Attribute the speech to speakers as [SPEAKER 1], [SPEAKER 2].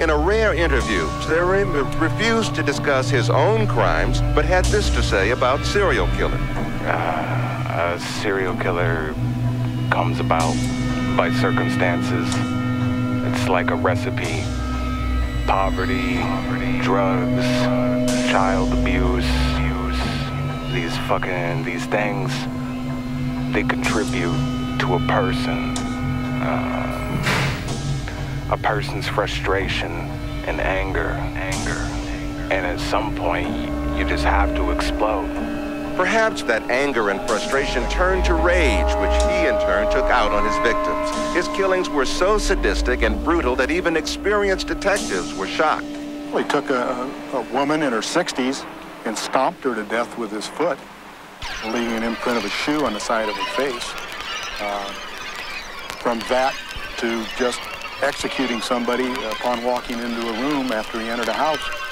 [SPEAKER 1] In a rare interview, Serim refused to discuss his own crimes, but had this to say about serial killer.
[SPEAKER 2] Uh, a serial killer comes about by circumstances. It's like a recipe. Poverty, drugs, child abuse, these fucking, these things, they contribute to a person. Uh, a person's frustration and anger, anger. And at some point, you just have to explode.
[SPEAKER 1] Perhaps that anger and frustration turned to rage, which he in turn took out on his victims. His killings were so sadistic and brutal that even experienced detectives were shocked.
[SPEAKER 3] Well, he took a, a woman in her 60s and stomped her to death with his foot, leaving an imprint of a shoe on the side of her face. Uh, from that to just executing somebody upon walking into a room after he entered a house